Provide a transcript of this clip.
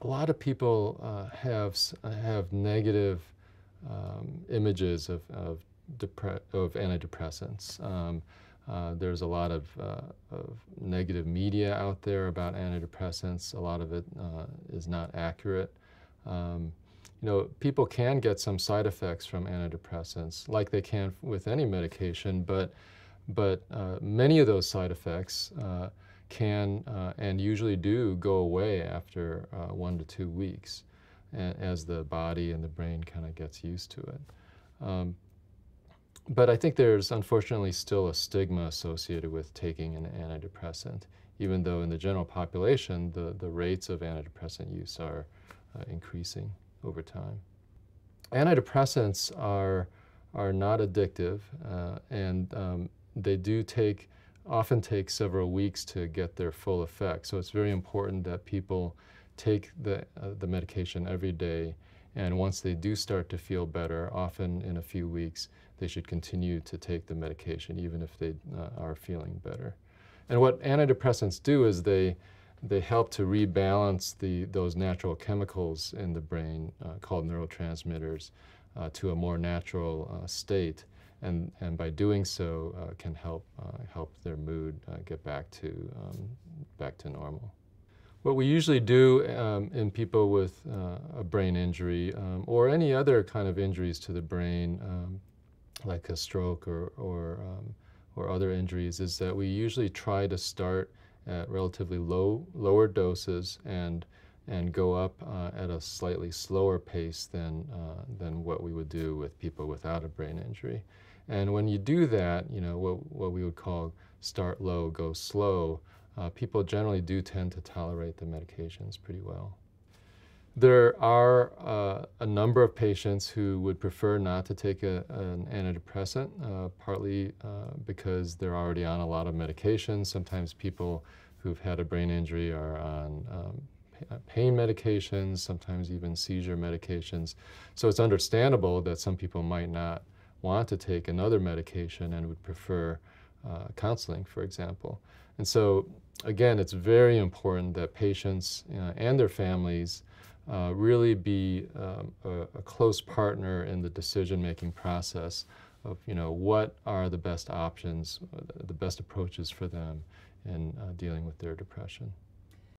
a lot of people uh, have have negative um, images of of, of antidepressants. Um, uh, there's a lot of, uh, of, negative media out there about antidepressants. A lot of it uh, is not accurate. Um, you know, people can get some side effects from antidepressants, like they can with any medication, but but uh, many of those side effects uh, can uh, and usually do go away after uh, one to two weeks as the body and the brain kind of gets used to it. Um, but I think there's unfortunately still a stigma associated with taking an antidepressant, even though in the general population the, the rates of antidepressant use are uh, increasing over time. Antidepressants are, are not addictive uh, and um, they do take often take several weeks to get their full effect. So it's very important that people take the, uh, the medication every day and once they do start to feel better, often in a few weeks, they should continue to take the medication even if they uh, are feeling better. And what antidepressants do is they, they help to rebalance the, those natural chemicals in the brain uh, called neurotransmitters uh, to a more natural uh, state and, and by doing so uh, can help, uh, help their mood uh, get back to, um, back to normal. What we usually do um, in people with uh, a brain injury um, or any other kind of injuries to the brain, um, like a stroke or, or, um, or other injuries, is that we usually try to start at relatively low, lower doses and and go up uh, at a slightly slower pace than, uh, than what we would do with people without a brain injury. And when you do that, you know, what, what we would call start low, go slow, uh, people generally do tend to tolerate the medications pretty well. There are uh, a number of patients who would prefer not to take a, an antidepressant, uh, partly uh, because they're already on a lot of medications. Sometimes people who've had a brain injury are on um, pain medications, sometimes even seizure medications. So it's understandable that some people might not want to take another medication and would prefer uh, counseling, for example. And so, again, it's very important that patients and their families uh, really be um, a, a, close partner in the decision-making process of, you know, what are the best options, uh, the best approaches for them in uh, dealing with their depression.